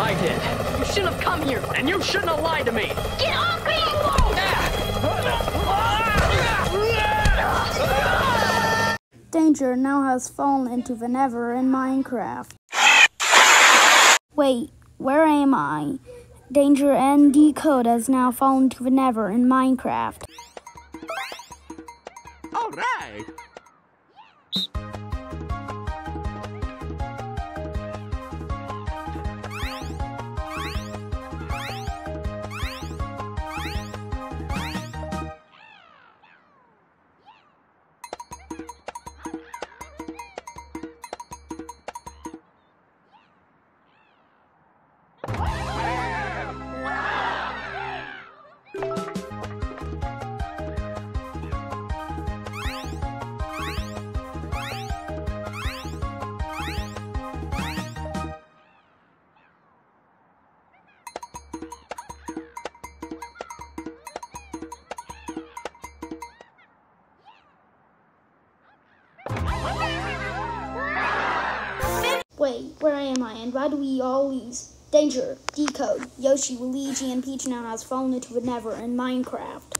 I did. You shouldn't have come here. And you shouldn't have lied to me. Get off me! Danger now has fallen into the Nether in Minecraft. Wait, where am I? Danger and Decode has now fallen to the Nether in Minecraft. All Wait, where am I and why do we always... Danger, Decode, Yoshi, Luigi, and Peach now has fallen into the Nether in Minecraft.